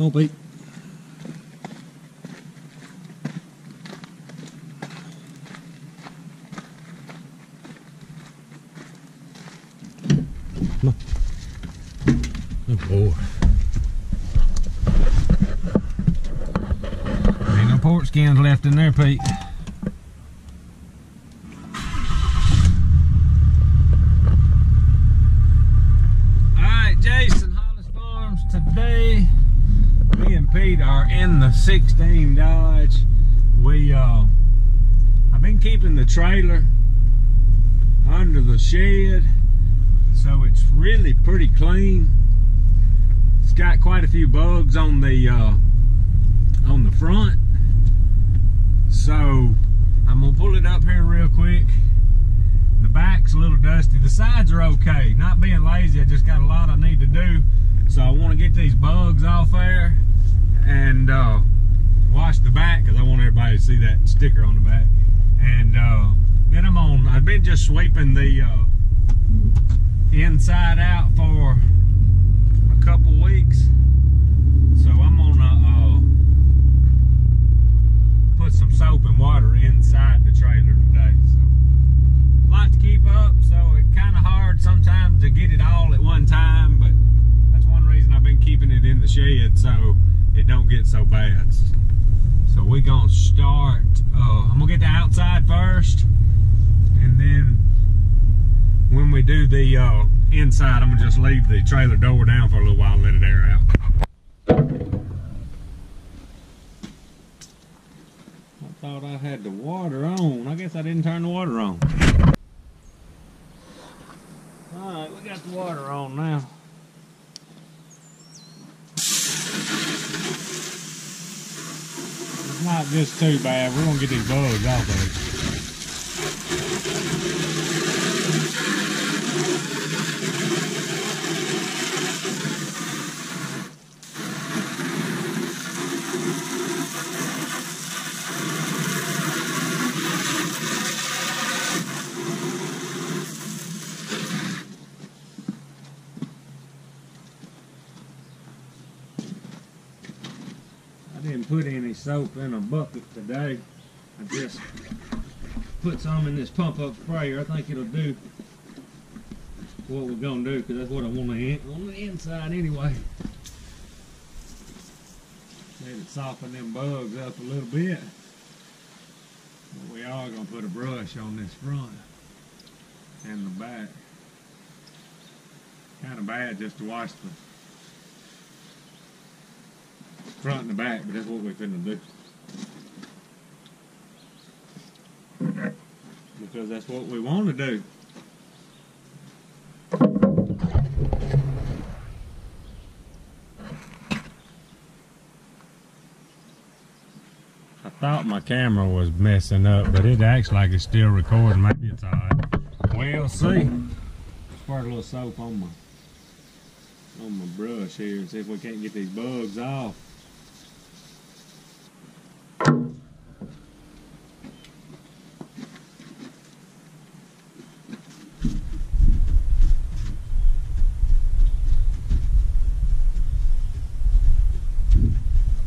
On. Oh. Ain't no pork skins left in there, Pete. Alright, Jason Hollis Farms. Today, me and Pete are in the 16 Dodge. We, uh, I've been keeping the trailer under the shed, so it's really pretty clean. It's got quite a few bugs on the, uh, on the front. So, I'm gonna pull it up here real quick. The back's a little dusty. The sides are okay. Not being lazy, I just got a lot I need to do. So I want to get these bugs off there and uh, wash the back because I want everybody to see that sticker on the back. And uh, then I'm on, I've been just sweeping the uh, inside out for a couple weeks. So I'm gonna uh, put some soap and water inside the trailer today. So lot to keep up, so it's kind of hard sometimes to get it all at one time, but that's one reason I've been keeping it in the shed so it don't get so bad. So we gonna start, uh, I'm gonna get the outside first, and then when we do the uh, inside, I'm gonna just leave the trailer door down for a little while and let it air out. I thought I had the water on. I guess I didn't turn the water on. Alright, we got the water on now. Just too bad. We're gonna get these bugs out of put any soap in a bucket today. I just put some in this pump up sprayer. I think it'll do what we're gonna do because that's what I want to on the inside anyway. Let it soften them bugs up a little bit. But we are gonna put a brush on this front and the back. Kind of bad just to wash the front and the back, but that's what we're finna do. Because that's what we want to do. I thought my camera was messing up, but it acts like it's still recording. Maybe it's alright. We'll see. Squirt a little soap on my on my brush here and see if we can't get these bugs off. I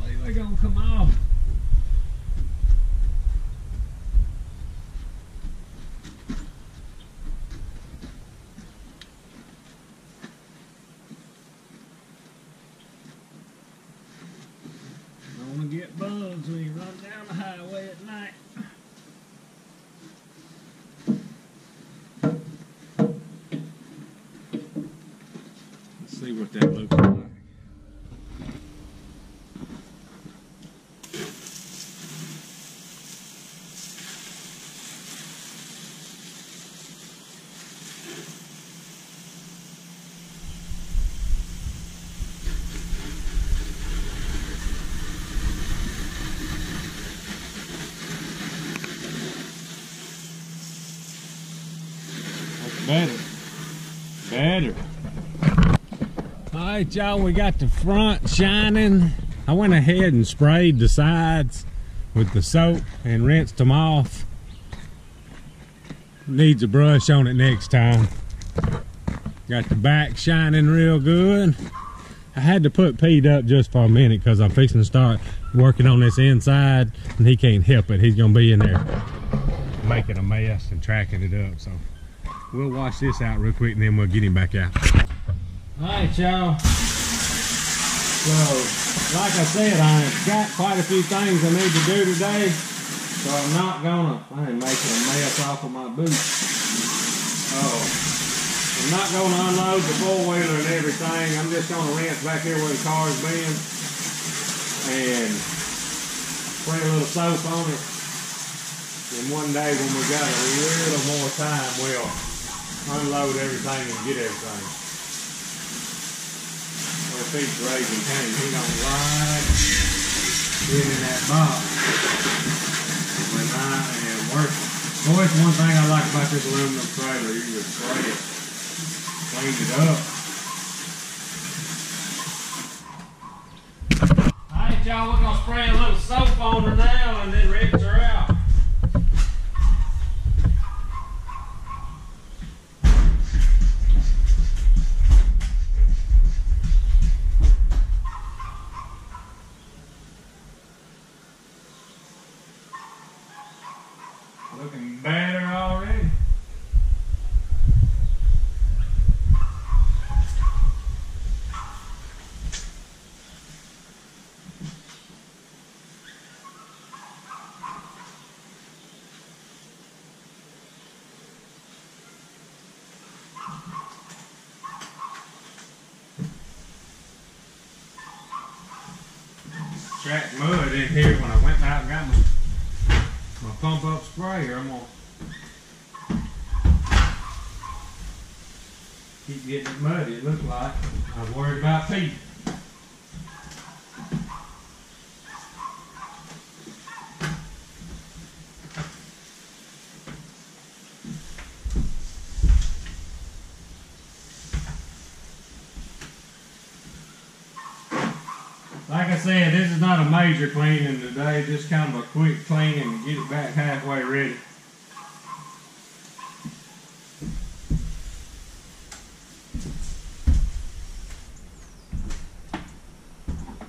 believe they're gonna come off. Don't wanna get bugs when you run down the highway at night. See what that looks right, y'all, we got the front shining. I went ahead and sprayed the sides with the soap and rinsed them off. Needs a brush on it next time. Got the back shining real good. I had to put Pete up just for a minute because I'm fixing to start working on this inside and he can't help it. He's gonna be in there making a mess and tracking it up. So we'll wash this out real quick and then we'll get him back out. All right, y'all. So, like I said, I've got quite a few things I need to do today. So I'm not gonna, I ain't making a mess off of my boots. Oh. I'm not to unload the four-wheeler and everything. I'm just to rinse back here where the car's been and spray a little soap on it. And one day when we got a little more time, we'll unload everything and get everything. Raising cane, he don't being in that box when I am working. Boy, it's one thing I like about this aluminum trailer. You can spray it cleaned it up. Alright y'all, we're gonna spray a little soap on her now and then rinse her out. In here when I went out and got my, my pump up sprayer. I'm gonna keep getting it muddy, it looks like. I was worried about Pete. Like I said, this is not a major cleaning today, just kind of a quick cleaning and get it back halfway ready.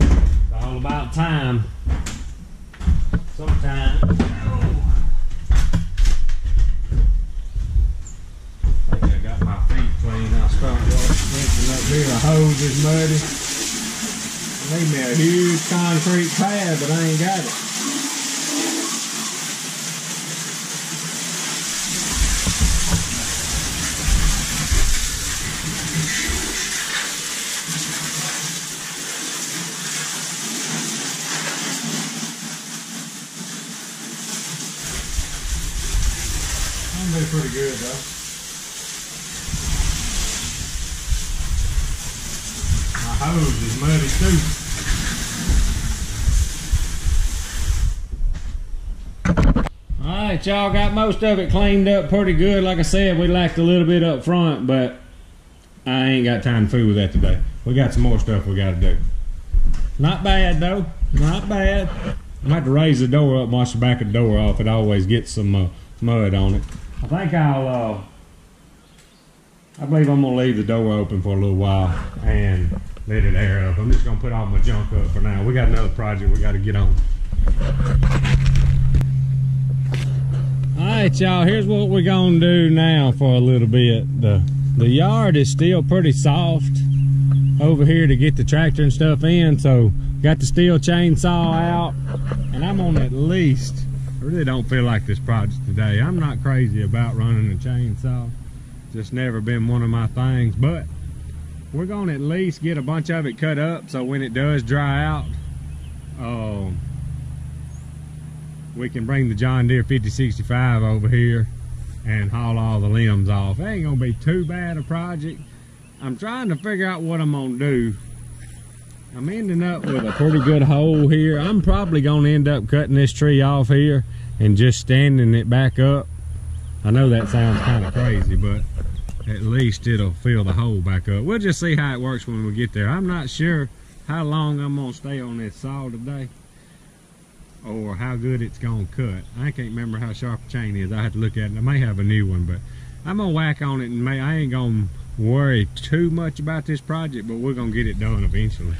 It's all about time. Sometimes. I think I got my feet clean. I'll start rinsing up here. The hose is muddy. Need me a huge concrete pad, but I ain't got it. I'm be good though. My hose is muddy too. Alright, y'all got most of it cleaned up pretty good. Like I said, we lacked a little bit up front, but I ain't got time to fool with that today. We got some more stuff we gotta do. Not bad though, not bad. I'm have to raise the door up, wash the back of the door off. It always gets some uh, mud on it. I think I'll, uh, I believe I'm gonna leave the door open for a little while and let it air up. I'm just gonna put all my junk up for now. We got another project we gotta get on. All right, y'all, here's what we're gonna do now for a little bit. The, the yard is still pretty soft over here to get the tractor and stuff in, so got the Stihl chainsaw out, and I'm on at least, I really don't feel like this project today. I'm not crazy about running a chainsaw. Just never been one of my things, but we're gonna at least get a bunch of it cut up so when it does dry out, um, we can bring the John Deere 5065 over here and haul all the limbs off. It ain't gonna be too bad a project. I'm trying to figure out what I'm gonna do. I'm ending up with a pretty good hole here. I'm probably gonna end up cutting this tree off here and just standing it back up. I know that sounds kind of crazy, but at least it'll fill the hole back up. We'll just see how it works when we get there. I'm not sure how long I'm gonna stay on this saw today or how good it's gonna cut. I can't remember how sharp the chain is. I have to look at it. I may have a new one, but I'm gonna whack on it and may, I ain't gonna worry too much about this project, but we're gonna get it done eventually.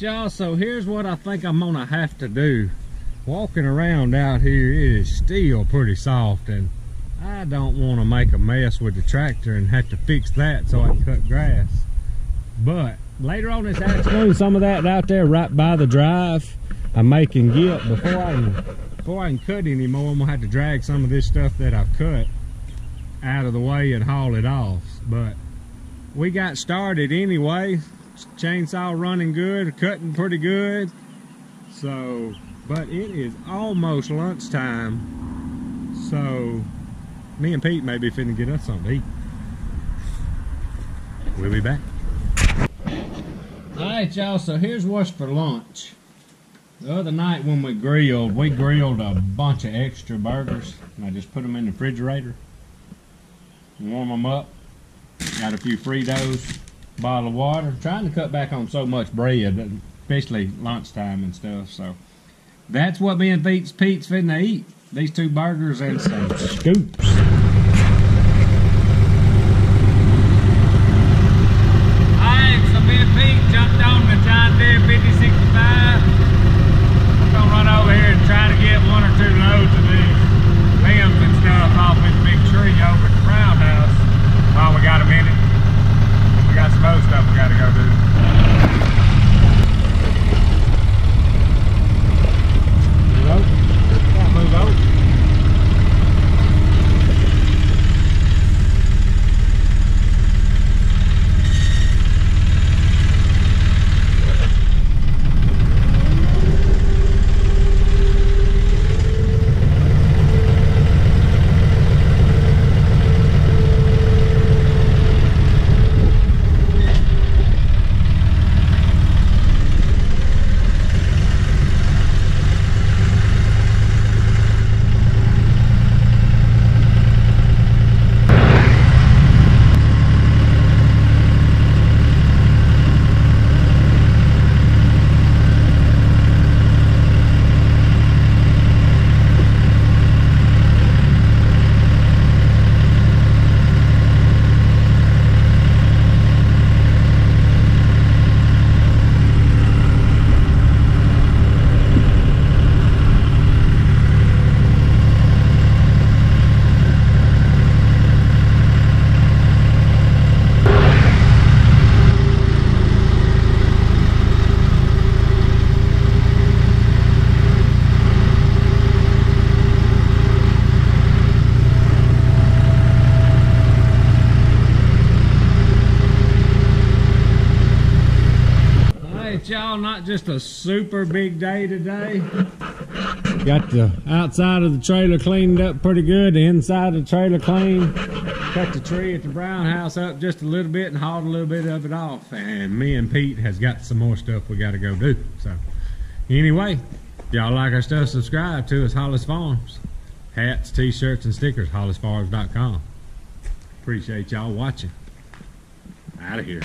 Y'all, so here's what I think I'm gonna have to do. Walking around out here it is still pretty soft and I don't want to make a mess with the tractor and have to fix that so I can cut grass. But later on this afternoon, some of that out there right by the drive, I'm making get before I can before I can cut anymore. I'm gonna have to drag some of this stuff that I've cut out of the way and haul it off. But we got started anyway. Chainsaw running good, cutting pretty good. So, but it is almost lunchtime. So me and Pete may be finna get us something to eat. We'll be back. Alright y'all, so here's what's for lunch. The other night when we grilled, we grilled a bunch of extra burgers. And I just put them in the refrigerator. Warm them up. Got a few Fritos, bottle of water. Trying to cut back on so much bread, especially lunchtime and stuff. So that's what me and Pete's, Pete's finna eat. These two burgers and some scoops. Y'all not just a super big day today. Got the outside of the trailer cleaned up pretty good the inside of the trailer clean. Cut the tree at the brown house up just a little bit and hauled a little bit of it off. And me and pete has got some more stuff we got to go do so. Anyway y'all like our stuff subscribe to us hollis farms. Hats t-shirts and stickers hollisfarms.com appreciate y'all watching. Out of here